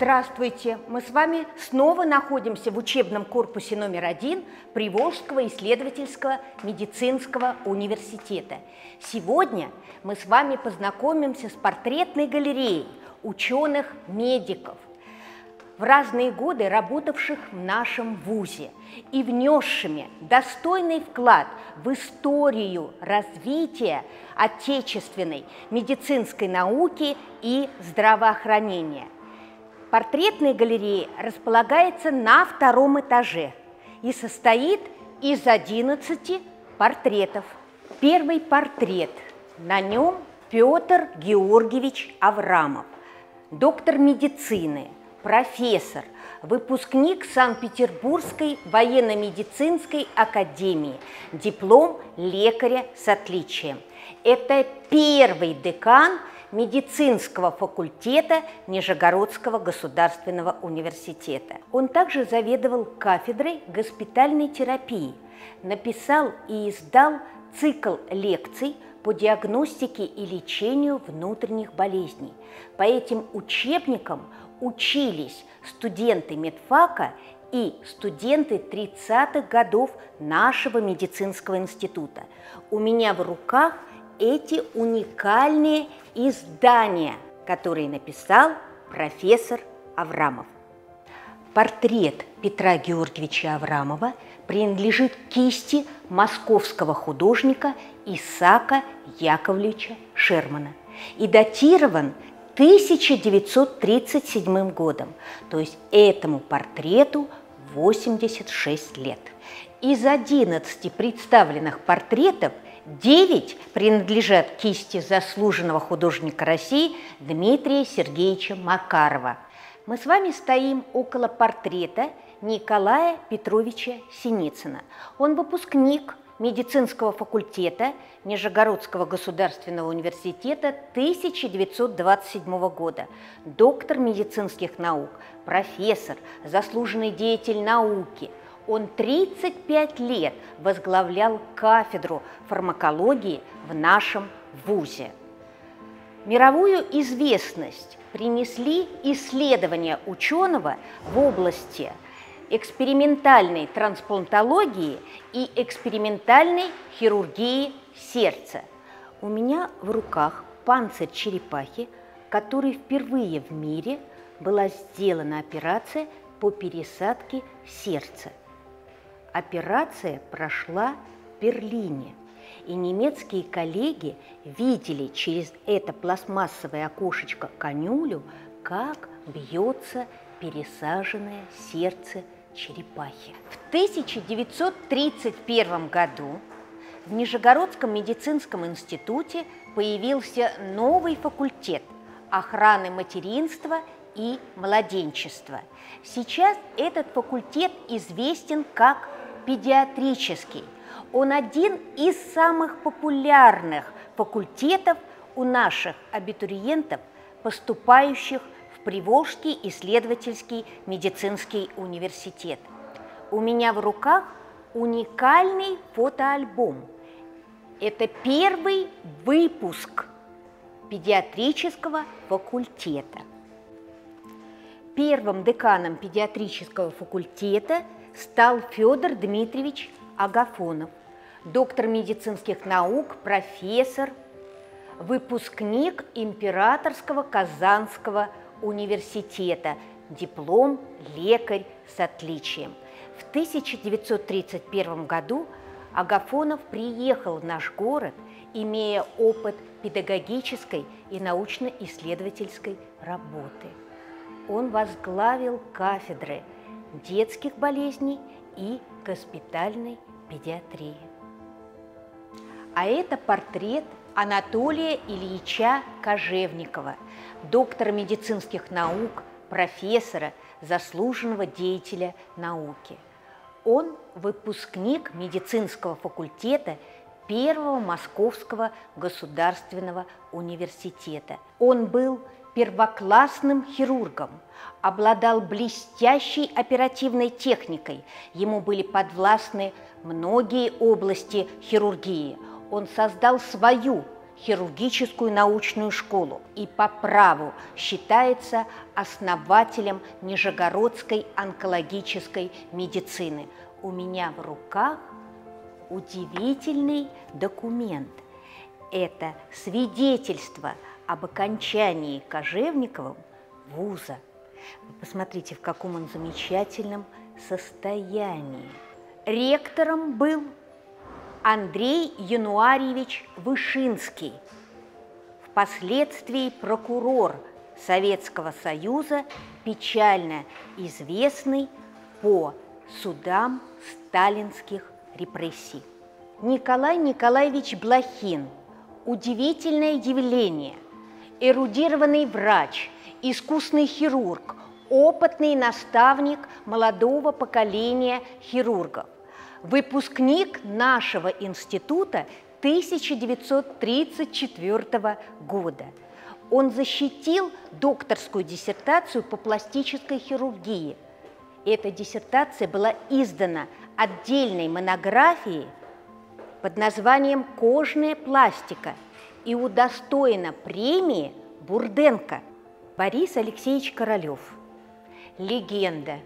Здравствуйте! Мы с вами снова находимся в учебном корпусе номер один Приволжского исследовательского медицинского университета. Сегодня мы с вами познакомимся с портретной галереей ученых-медиков, в разные годы работавших в нашем ВУЗе и внесшими достойный вклад в историю развития отечественной медицинской науки и здравоохранения. Портретная галерея располагается на втором этаже и состоит из 11 портретов. Первый портрет, на нем Петр Георгиевич Аврамов, доктор медицины – профессор, выпускник Санкт-Петербургской военно-медицинской академии, диплом лекаря с отличием. Это первый декан медицинского факультета Нижегородского государственного университета. Он также заведовал кафедрой госпитальной терапии, написал и издал цикл лекций по диагностике и лечению внутренних болезней. По этим учебникам учились студенты медфака и студенты 30-х годов нашего медицинского института. У меня в руках эти уникальные издания, которые написал профессор Аврамов. Портрет Петра Георгиевича Аврамова принадлежит кисти московского художника Исака Яковлевича Шермана и датирован 1937 годом, то есть этому портрету 86 лет. Из 11 представленных портретов 9 принадлежат кисти заслуженного художника России Дмитрия Сергеевича Макарова. Мы с вами стоим около портрета Николая Петровича Синицына. Он выпускник медицинского факультета Нижегородского государственного университета 1927 года, доктор медицинских наук, профессор, заслуженный деятель науки. Он 35 лет возглавлял кафедру фармакологии в нашем ВУЗе. Мировую известность принесли исследования ученого в области – экспериментальной трансплантологии и экспериментальной хирургии сердца. У меня в руках панцирь черепахи, который впервые в мире была сделана операция по пересадке сердца. Операция прошла в Берлине, и немецкие коллеги видели через это пластмассовое окошечко конюлю, как бьется пересаженное сердце черепахи. В 1931 году в Нижегородском медицинском институте появился новый факультет охраны материнства и младенчества. Сейчас этот факультет известен как педиатрический. Он один из самых популярных факультетов у наших абитуриентов, поступающих Приволжский исследовательский медицинский университет. У меня в руках уникальный фотоальбом. Это первый выпуск педиатрического факультета. Первым деканом педиатрического факультета стал Федор Дмитриевич Агафонов, доктор медицинских наук, профессор, выпускник Императорского Казанского университета, диплом лекарь с отличием. В 1931 году Агафонов приехал в наш город, имея опыт педагогической и научно-исследовательской работы. Он возглавил кафедры детских болезней и госпитальной педиатрии. А это портрет Анатолия Ильича Кожевникова, доктора медицинских наук, профессора, заслуженного деятеля науки. Он выпускник медицинского факультета Первого Московского государственного университета. Он был первоклассным хирургом, обладал блестящей оперативной техникой, ему были подвластны многие области хирургии – он создал свою хирургическую научную школу и по праву считается основателем Нижегородской онкологической медицины. У меня в руках удивительный документ. Это свидетельство об окончании Кожевниковым вуза. Вы посмотрите, в каком он замечательном состоянии. Ректором был Андрей Януарьевич Вышинский, впоследствии прокурор Советского Союза, печально известный по судам сталинских репрессий. Николай Николаевич Блохин – удивительное явление, эрудированный врач, искусный хирург, опытный наставник молодого поколения хирургов выпускник нашего института 1934 года. Он защитил докторскую диссертацию по пластической хирургии. Эта диссертация была издана отдельной монографией под названием «Кожная пластика» и удостоена премии Бурденко. Борис Алексеевич Королев, легенда,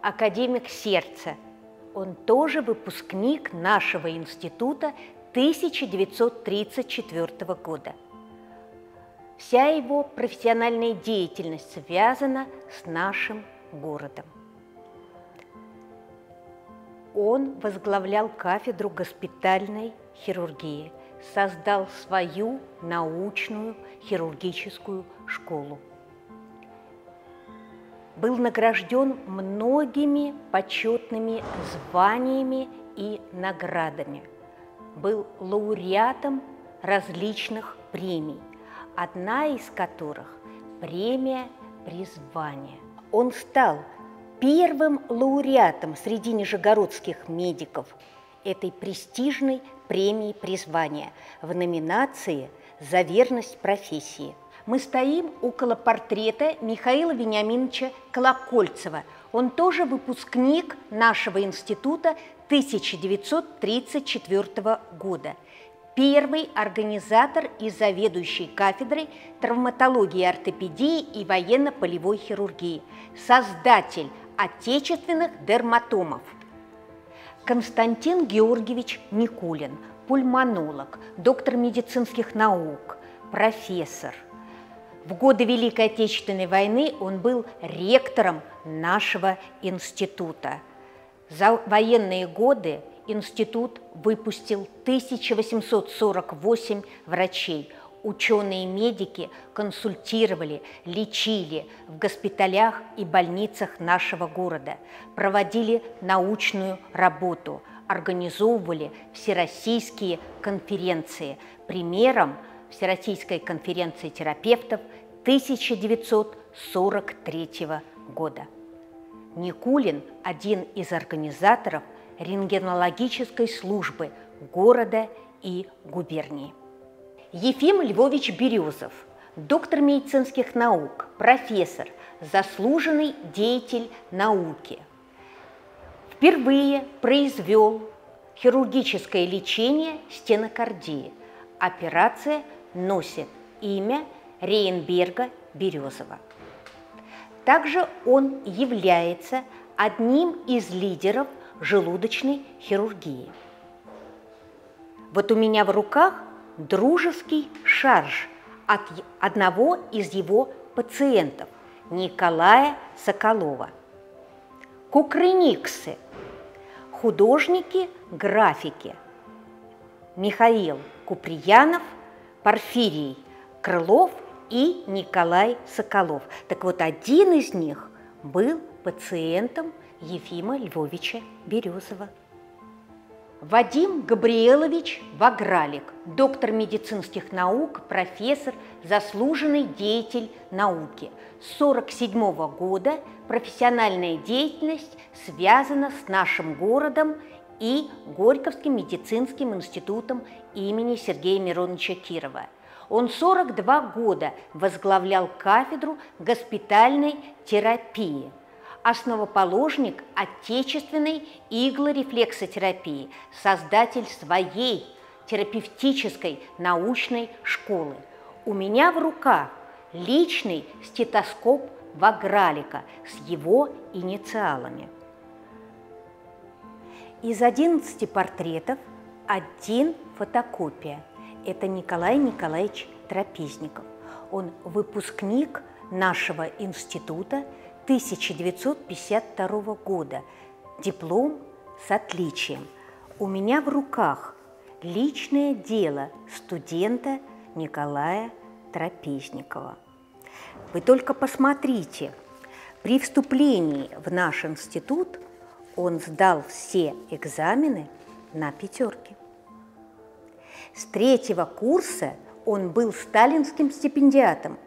академик сердца – он тоже выпускник нашего института 1934 года. Вся его профессиональная деятельность связана с нашим городом. Он возглавлял кафедру госпитальной хирургии, создал свою научную хирургическую школу был награжден многими почетными званиями и наградами. Был лауреатом различных премий, одна из которых – премия призвания. Он стал первым лауреатом среди нижегородских медиков этой престижной премии призвания в номинации «За верность профессии». Мы стоим около портрета Михаила Вениаминовича Колокольцева. Он тоже выпускник нашего института 1934 года. Первый организатор и заведующий кафедрой травматологии, ортопедии и военно-полевой хирургии. Создатель отечественных дерматомов. Константин Георгиевич Никулин, пульмонолог, доктор медицинских наук, профессор – в годы Великой Отечественной войны он был ректором нашего института. За военные годы институт выпустил 1848 врачей. Ученые-медики консультировали, лечили в госпиталях и больницах нашего города, проводили научную работу, организовывали всероссийские конференции. Примером – Всероссийской конференции терапевтов 1943 года. Никулин – один из организаторов рентгенологической службы города и губернии. Ефим Львович Березов, доктор медицинских наук, профессор, заслуженный деятель науки. Впервые произвел хирургическое лечение стенокардии. Операция – носит имя Рейнберга Березова. Также он является одним из лидеров желудочной хирургии. Вот у меня в руках дружеский шарж от одного из его пациентов, Николая Соколова. Кукрыниксы – художники-графики Михаил Куприянов – Порфирий Крылов и Николай Соколов. Так вот, один из них был пациентом Ефима Львовича Березова. Вадим Габриелович Вагралик, доктор медицинских наук, профессор, заслуженный деятель науки. С 1947 года профессиональная деятельность связана с нашим городом и Горьковским медицинским институтом имени Сергея Мироновича Кирова. Он 42 года возглавлял кафедру госпитальной терапии, основоположник отечественной иглорефлексотерапии, создатель своей терапевтической научной школы. У меня в руках личный стетоскоп Вагралика с его инициалами. Из 11 портретов один фотокопия. Это Николай Николаевич Трапезников. Он выпускник нашего института 1952 года. Диплом с отличием. У меня в руках личное дело студента Николая Трапезникова. Вы только посмотрите, при вступлении в наш институт он сдал все экзамены на пятерки. С третьего курса он был сталинским стипендиатом,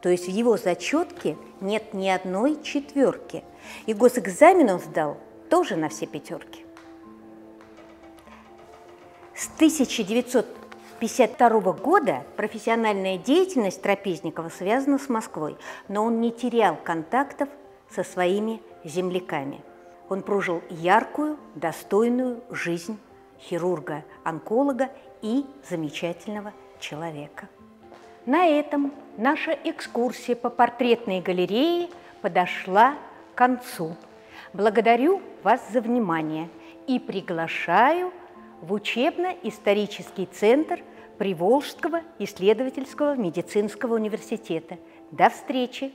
то есть в его зачетке нет ни одной четверки. И госэкзамен он сдал тоже на все пятерки. С 1952 года профессиональная деятельность Трапезникова связана с Москвой, но он не терял контактов со своими земляками. Он прожил яркую, достойную жизнь хирурга-онколога и замечательного человека. На этом наша экскурсия по портретной галерее подошла к концу. Благодарю вас за внимание и приглашаю в учебно-исторический центр Приволжского исследовательского медицинского университета. До встречи!